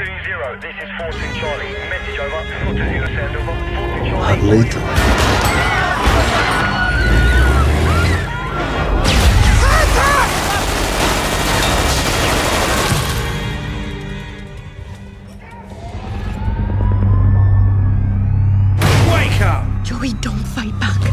2-0, this is 14 Charlie. Message over. 420 send over. 14 Charlie. Carlito. Wake up! Joey, don't fight back.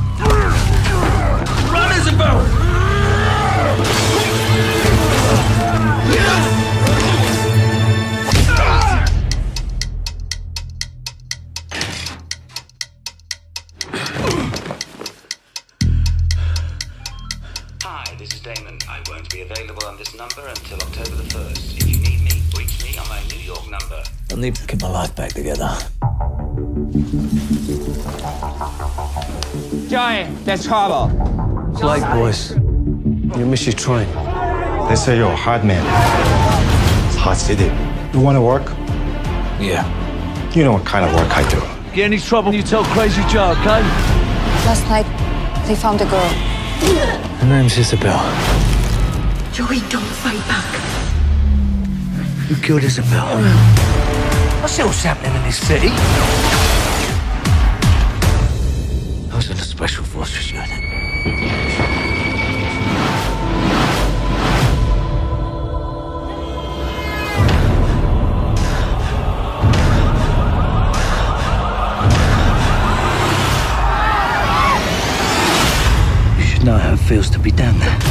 Hi, this is Damon. I won't be available on this number until October the 1st. If you need me, reach me on my New York number. I need to get my life back together. Joey, that's trouble. It's late, boys. You miss your train. They say you're a hard man. It's a hot city. You want to work? Yeah. You know what kind of work I do. Get any trouble, you tell Crazy Joe, okay? Eh? Last night, they found a girl. Her name's Isabel. Joey, don't fight back. Who killed Isabel? What's else happening in this city? I was in the Special Forces unit. Should know how it feels to be down there.